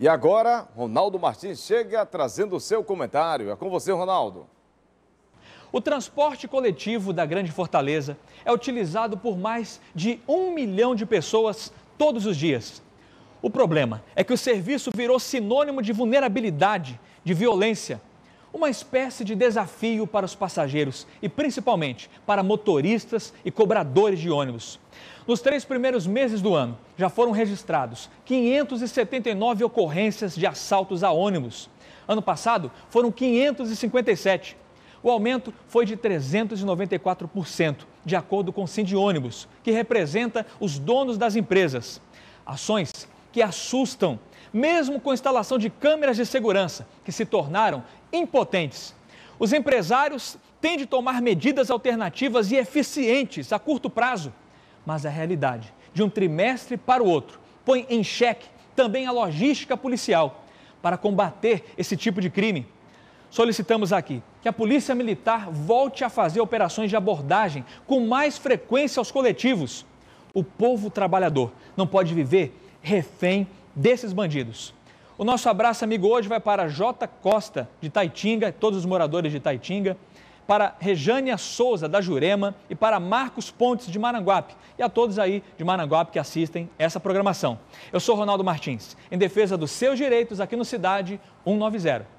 E agora, Ronaldo Martins chega trazendo o seu comentário. É com você, Ronaldo. O transporte coletivo da Grande Fortaleza é utilizado por mais de um milhão de pessoas todos os dias. O problema é que o serviço virou sinônimo de vulnerabilidade, de violência, uma espécie de desafio para os passageiros e principalmente para motoristas e cobradores de ônibus. Nos três primeiros meses do ano, já foram registrados 579 ocorrências de assaltos a ônibus. Ano passado, foram 557. O aumento foi de 394%, de acordo com o Cindy Ônibus, que representa os donos das empresas. Ações que assustam, mesmo com instalação de câmeras de segurança, que se tornaram impotentes. Os empresários têm de tomar medidas alternativas e eficientes a curto prazo, mas a realidade de um trimestre para o outro põe em xeque também a logística policial para combater esse tipo de crime. Solicitamos aqui que a Polícia Militar volte a fazer operações de abordagem com mais frequência aos coletivos. O povo trabalhador não pode viver refém desses bandidos. O nosso abraço amigo hoje vai para J. Costa, de Taitinga, todos os moradores de Taitinga, para Rejânia Souza, da Jurema, e para Marcos Pontes, de Maranguape, e a todos aí de Maranguape que assistem essa programação. Eu sou Ronaldo Martins, em defesa dos seus direitos aqui no Cidade 190.